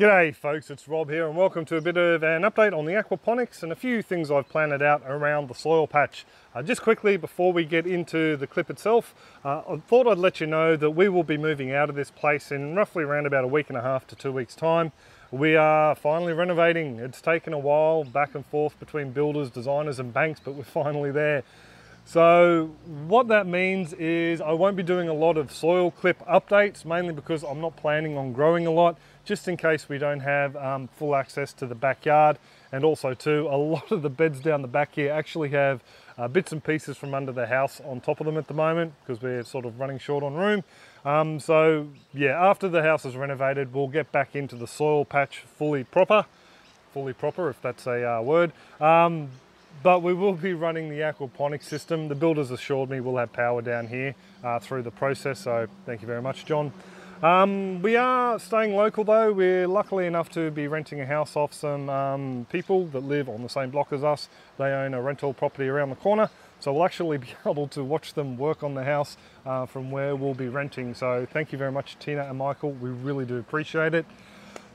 G'day folks, it's Rob here and welcome to a bit of an update on the aquaponics and a few things I've planted out around the soil patch. Uh, just quickly before we get into the clip itself, uh, I thought I'd let you know that we will be moving out of this place in roughly around about a week and a half to two weeks time. We are finally renovating. It's taken a while back and forth between builders, designers and banks, but we're finally there. So what that means is I won't be doing a lot of soil clip updates, mainly because I'm not planning on growing a lot, just in case we don't have um, full access to the backyard. And also too, a lot of the beds down the back here actually have uh, bits and pieces from under the house on top of them at the moment because we're sort of running short on room. Um, so yeah, after the house is renovated, we'll get back into the soil patch fully proper, fully proper if that's a uh, word. Um, but we will be running the aquaponics system. The builders assured me we'll have power down here uh, through the process, so thank you very much, John. Um, we are staying local though. We're luckily enough to be renting a house off some um, people that live on the same block as us. They own a rental property around the corner, so we'll actually be able to watch them work on the house uh, from where we'll be renting. So thank you very much, Tina and Michael. We really do appreciate it.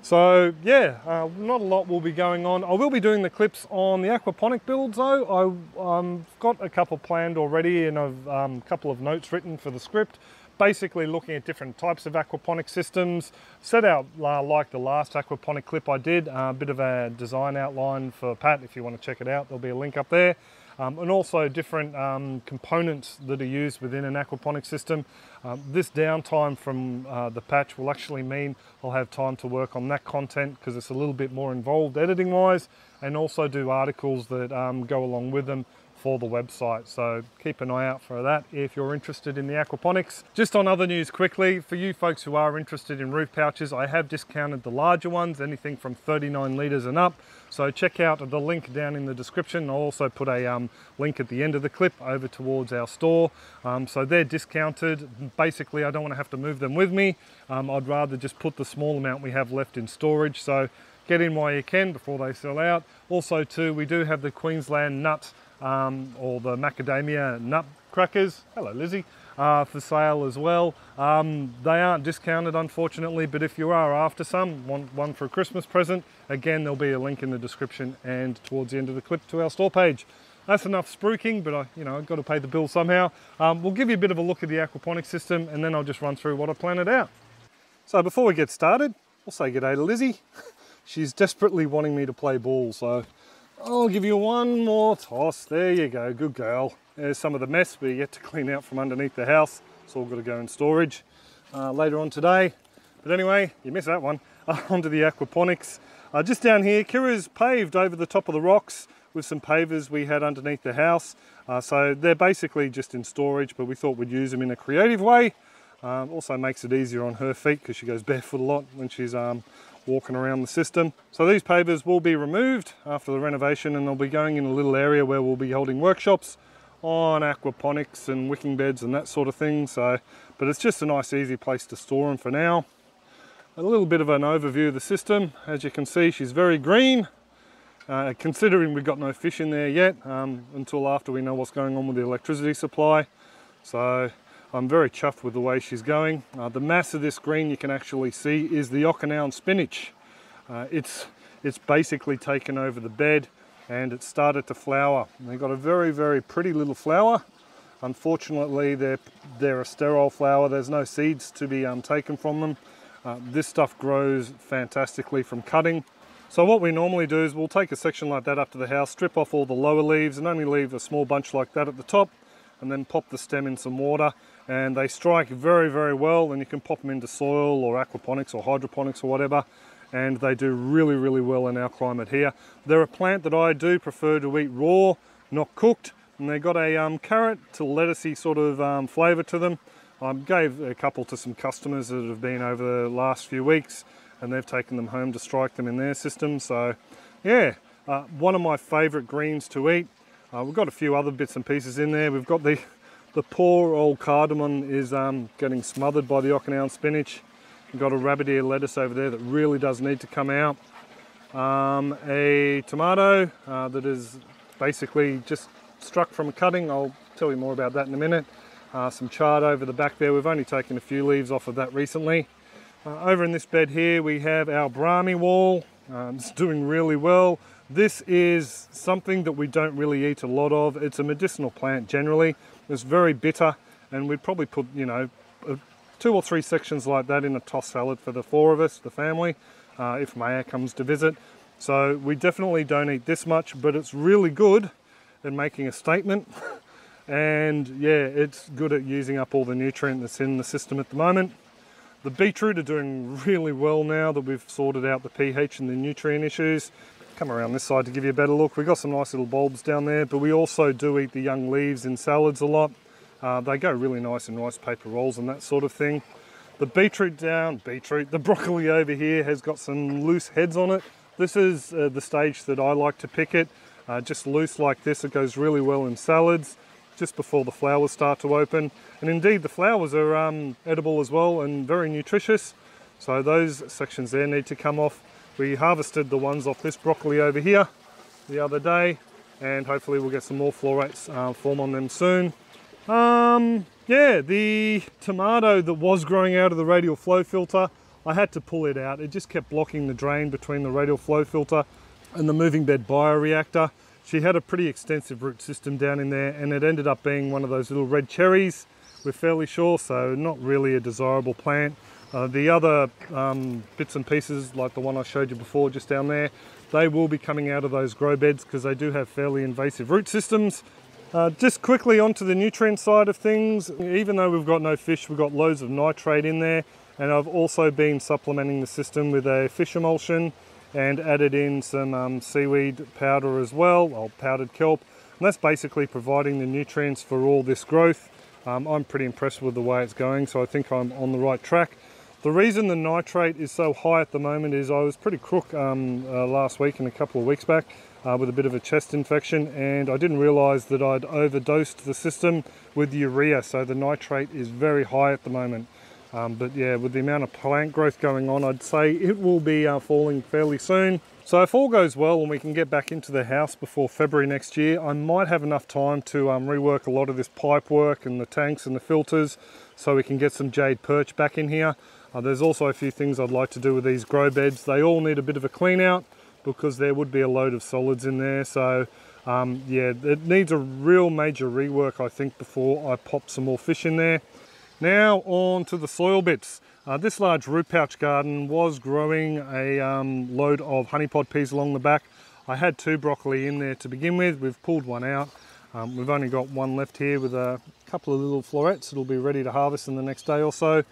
So yeah, uh, not a lot will be going on. I will be doing the clips on the aquaponic builds though. I've um, got a couple planned already and I've a um, couple of notes written for the script. Basically looking at different types of aquaponic systems. Set out uh, like the last aquaponic clip I did, uh, a bit of a design outline for Pat if you want to check it out. There'll be a link up there um, and also different um, components that are used within an aquaponic system. Um, this downtime from uh, the patch will actually mean I'll have time to work on that content because it's a little bit more involved editing wise and also do articles that um, go along with them for the website. So keep an eye out for that if you're interested in the aquaponics. Just on other news quickly, for you folks who are interested in root pouches, I have discounted the larger ones, anything from 39 litres and up. So check out the link down in the description. I'll also put a um, link at the end of the clip over towards our store. Um, so they're discounted. Basically, I don't want to have to move them with me. Um, I'd rather just put the small amount we have left in storage. So get in while you can before they sell out. Also too, we do have the Queensland nut um, or the macadamia nut crackers. Hello, Lizzie. Uh, for sale as well. Um, they aren't discounted, unfortunately, but if you are after some, want one for a Christmas present, again, there'll be a link in the description and towards the end of the clip to our store page. That's enough spruiking, but I, you know, I've got to pay the bill somehow. Um, we'll give you a bit of a look at the aquaponics system and then I'll just run through what I planned it out. So before we get started, I'll say good day to Lizzie. She's desperately wanting me to play ball, so I'll give you one more toss. There you go, good girl. There's some of the mess we yet to clean out from underneath the house. It's all got to go in storage uh, later on today. But anyway, you missed that one. Uh, onto the aquaponics. Uh, just down here, Kira's paved over the top of the rocks with some pavers we had underneath the house. Uh, so they're basically just in storage, but we thought we'd use them in a creative way. Um, also makes it easier on her feet because she goes barefoot a lot when she's um, walking around the system. So these pavers will be removed after the renovation and they'll be going in a little area where we'll be holding workshops on aquaponics and wicking beds and that sort of thing. So, but it's just a nice easy place to store them for now. A little bit of an overview of the system. As you can see, she's very green. Uh, considering we've got no fish in there yet um, until after we know what's going on with the electricity supply. So I'm very chuffed with the way she's going. Uh, the mass of this green you can actually see is the Okinawan spinach. Uh, it's, it's basically taken over the bed and it started to flower. And they've got a very, very pretty little flower. Unfortunately, they're, they're a sterile flower. There's no seeds to be um, taken from them. Uh, this stuff grows fantastically from cutting. So what we normally do is we'll take a section like that up to the house, strip off all the lower leaves and only leave a small bunch like that at the top and then pop the stem in some water and they strike very very well and you can pop them into soil or aquaponics or hydroponics or whatever and they do really really well in our climate here. They're a plant that I do prefer to eat raw, not cooked and they got a um, carrot to lettucey sort of um, flavour to them. I gave a couple to some customers that have been over the last few weeks and they've taken them home to strike them in their system so yeah uh, one of my favourite greens to eat. Uh, we've got a few other bits and pieces in there. We've got the the poor old cardamom is um, getting smothered by the Okinawan spinach. We've got a rabbit ear lettuce over there that really does need to come out. Um, a tomato uh, that is basically just struck from a cutting. I'll tell you more about that in a minute. Uh, some chard over the back there. We've only taken a few leaves off of that recently. Uh, over in this bed here we have our Brahmi wall. Um, it's doing really well. This is something that we don't really eat a lot of. It's a medicinal plant generally. It's very bitter and we'd probably put, you know, two or three sections like that in a toss salad for the four of us, the family, uh, if Maya comes to visit. So we definitely don't eat this much, but it's really good at making a statement. and yeah, it's good at using up all the nutrient that's in the system at the moment. The beetroot are doing really well now that we've sorted out the pH and the nutrient issues. Come around this side to give you a better look. We've got some nice little bulbs down there, but we also do eat the young leaves in salads a lot. Uh, they go really nice in rice paper rolls and that sort of thing. The beetroot down, beetroot, the broccoli over here has got some loose heads on it. This is uh, the stage that I like to pick it. Uh, just loose like this, it goes really well in salads just before the flowers start to open. And indeed the flowers are um, edible as well and very nutritious. So those sections there need to come off. We harvested the ones off this broccoli over here the other day and hopefully we'll get some more florets uh, form on them soon. Um, yeah, the tomato that was growing out of the radial flow filter, I had to pull it out. It just kept blocking the drain between the radial flow filter and the moving bed bioreactor. She had a pretty extensive root system down in there and it ended up being one of those little red cherries, we're fairly sure, so not really a desirable plant. Uh, the other um, bits and pieces, like the one I showed you before just down there, they will be coming out of those grow beds because they do have fairly invasive root systems. Uh, just quickly onto the nutrient side of things, even though we've got no fish, we've got loads of nitrate in there. And I've also been supplementing the system with a fish emulsion and added in some um, seaweed powder as well, or powdered kelp. And that's basically providing the nutrients for all this growth. Um, I'm pretty impressed with the way it's going, so I think I'm on the right track. The reason the nitrate is so high at the moment is I was pretty crook um, uh, last week and a couple of weeks back uh, with a bit of a chest infection and I didn't realise that I'd overdosed the system with urea so the nitrate is very high at the moment. Um, but yeah, with the amount of plant growth going on, I'd say it will be uh, falling fairly soon. So if all goes well and we can get back into the house before February next year, I might have enough time to um, rework a lot of this pipe work and the tanks and the filters so we can get some jade perch back in here. Uh, there's also a few things I'd like to do with these grow beds. They all need a bit of a clean out because there would be a load of solids in there. So um, yeah, it needs a real major rework, I think, before I pop some more fish in there. Now on to the soil bits. Uh, this large root pouch garden was growing a um, load of honeypod peas along the back. I had two broccoli in there to begin with. We've pulled one out. Um, we've only got one left here with a couple of little florets. It'll be ready to harvest in the next day or so.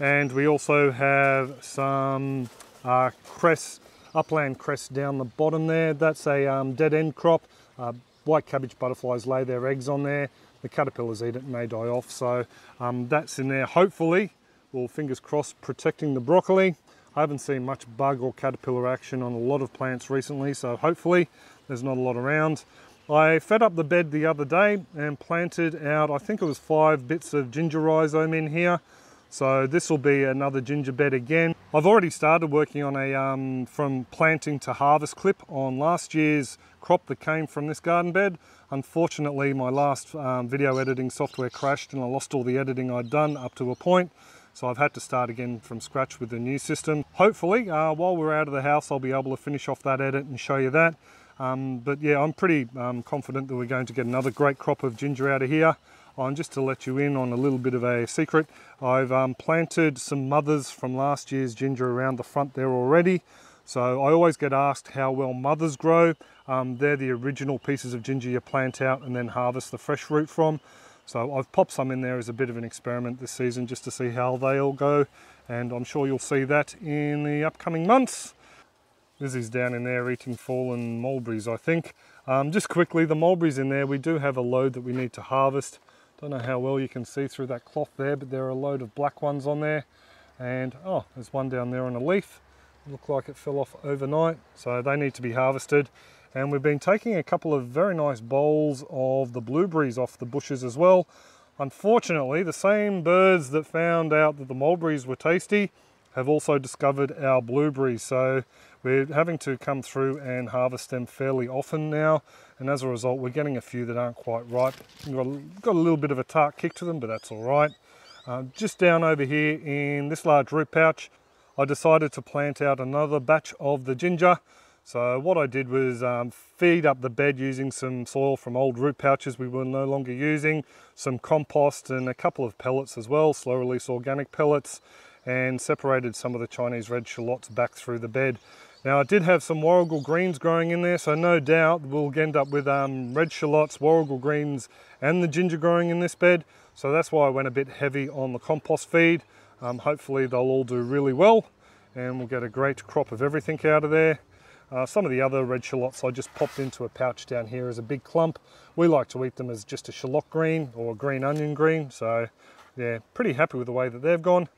And we also have some uh, cress upland cress down the bottom there. That's a um, dead end crop. Uh, white cabbage butterflies lay their eggs on there. The caterpillars eat it and they die off. So um, that's in there, hopefully, well, fingers crossed, protecting the broccoli. I haven't seen much bug or caterpillar action on a lot of plants recently, so hopefully there's not a lot around. I fed up the bed the other day and planted out, I think it was five bits of ginger rhizome in here. So this will be another ginger bed again. I've already started working on a um, from planting to harvest clip on last year's crop that came from this garden bed. Unfortunately, my last um, video editing software crashed and I lost all the editing I'd done up to a point. So I've had to start again from scratch with the new system. Hopefully, uh, while we're out of the house, I'll be able to finish off that edit and show you that. Um, but yeah, I'm pretty um, confident that we're going to get another great crop of ginger out of here on just to let you in on a little bit of a secret. I've um, planted some mothers from last year's ginger around the front there already. So I always get asked how well mothers grow. Um, they're the original pieces of ginger you plant out and then harvest the fresh root from. So I've popped some in there as a bit of an experiment this season just to see how they all go. And I'm sure you'll see that in the upcoming months. Lizzie's down in there eating fallen mulberries, I think. Um, just quickly, the mulberries in there, we do have a load that we need to harvest. Don't know how well you can see through that cloth there, but there are a load of black ones on there. And, oh, there's one down there on a leaf. Look like it fell off overnight, so they need to be harvested. And we've been taking a couple of very nice bowls of the blueberries off the bushes as well. Unfortunately, the same birds that found out that the mulberries were tasty have also discovered our blueberries. So we're having to come through and harvest them fairly often now. And as a result, we're getting a few that aren't quite ripe. Got a, got a little bit of a tart kick to them, but that's all right. Uh, just down over here in this large root pouch, I decided to plant out another batch of the ginger. So what I did was um, feed up the bed using some soil from old root pouches we were no longer using, some compost and a couple of pellets as well, slow release organic pellets, and separated some of the Chinese red shallots back through the bed. Now I did have some warrigal greens growing in there, so no doubt we'll end up with um, red shallots, warrigal greens, and the ginger growing in this bed. So that's why I went a bit heavy on the compost feed. Um, hopefully they'll all do really well and we'll get a great crop of everything out of there. Uh, some of the other red shallots I just popped into a pouch down here as a big clump. We like to eat them as just a shallot green or green onion green. So yeah, pretty happy with the way that they've gone.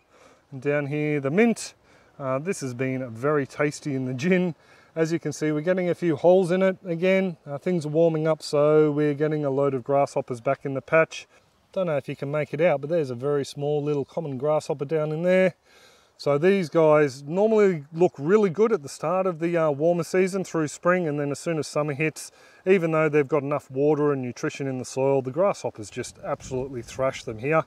And down here, the mint. Uh, this has been very tasty in the gin. As you can see, we're getting a few holes in it again. Uh, things are warming up, so we're getting a load of grasshoppers back in the patch. Don't know if you can make it out, but there's a very small little common grasshopper down in there. So these guys normally look really good at the start of the uh, warmer season through spring and then as soon as summer hits, even though they've got enough water and nutrition in the soil, the grasshoppers just absolutely thrash them here.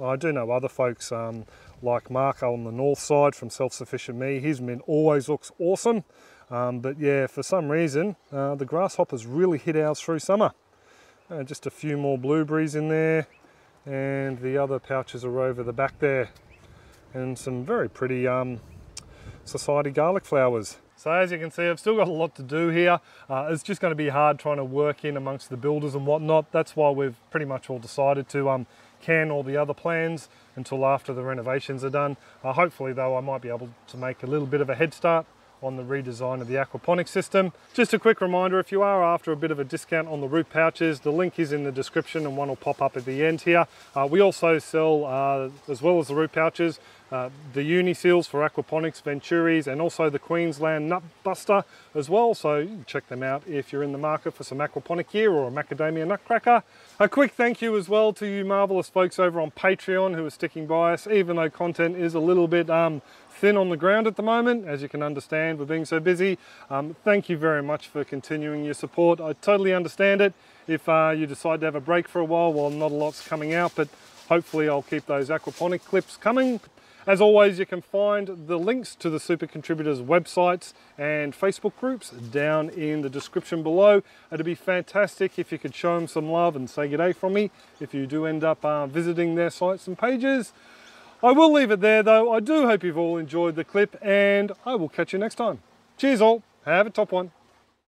I do know other folks um, like Marco on the north side from Self-Sufficient Me, his mint always looks awesome. Um, but yeah, for some reason, uh, the grasshoppers really hit ours through summer. Uh, just a few more blueberries in there and the other pouches are over the back there and some very pretty um, society garlic flowers. So as you can see, I've still got a lot to do here. Uh, it's just going to be hard trying to work in amongst the builders and whatnot. That's why we've pretty much all decided to um, can all the other plans until after the renovations are done. Uh, hopefully though, I might be able to make a little bit of a head start on the redesign of the aquaponics system. Just a quick reminder, if you are after a bit of a discount on the root pouches, the link is in the description and one will pop up at the end here. Uh, we also sell, uh, as well as the root pouches, uh, the Uniseals for aquaponics, venturis, and also the Queensland Nut Buster as well. So check them out if you're in the market for some aquaponic gear or a macadamia nutcracker. A quick thank you as well to you marvelous folks over on Patreon who are sticking by us, even though content is a little bit um, thin on the ground at the moment, as you can understand, we're being so busy. Um, thank you very much for continuing your support. I totally understand it if uh, you decide to have a break for a while while not a lot's coming out, but hopefully I'll keep those aquaponic clips coming. As always, you can find the links to the super contributors websites and Facebook groups down in the description below. It'd be fantastic if you could show them some love and say good day from me if you do end up uh, visiting their sites and pages. I will leave it there though. I do hope you've all enjoyed the clip and I will catch you next time. Cheers all. Have a top one.